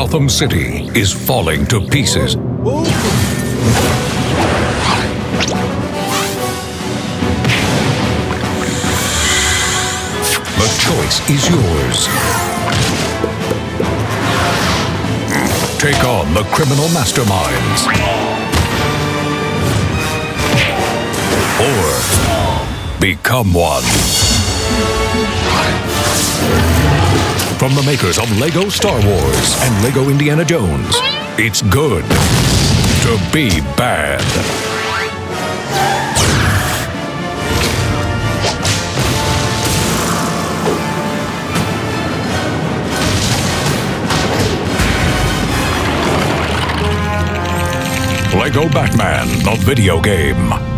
Gotham City is falling to pieces. The choice is yours. Take on the criminal masterminds. Or become one. From the makers of Lego Star Wars and Lego Indiana Jones, it's good to be bad. Lego Batman, the video game.